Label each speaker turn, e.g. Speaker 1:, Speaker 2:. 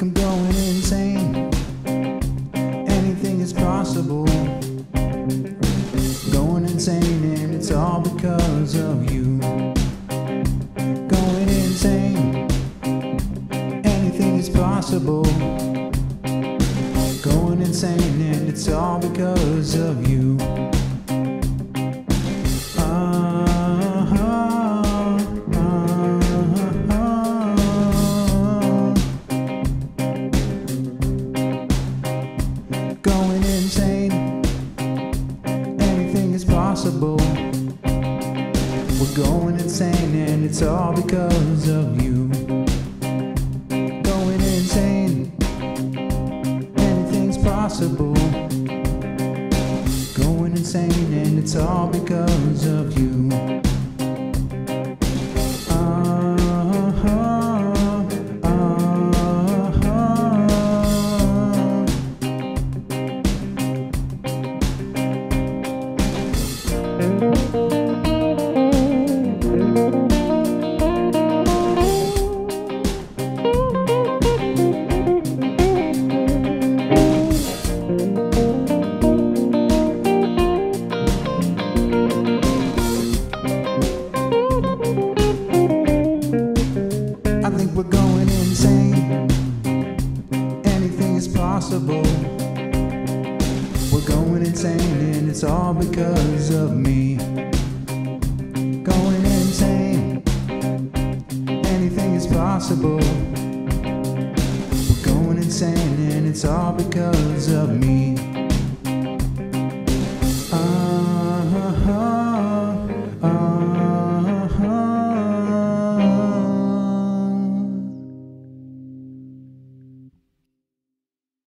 Speaker 1: I'm going insane. Anything is possible. Going insane, and it's all because of you. Going insane. Anything is possible. Going insane, and it's all because of you. Possible. We're going insane, and it's all because of you. Going insane, anything's possible. Going insane, and it's all because of you. Is possible. We're going insane, and it's all because of me. Going insane. Anything is possible. We're going insane, and it's all because of me.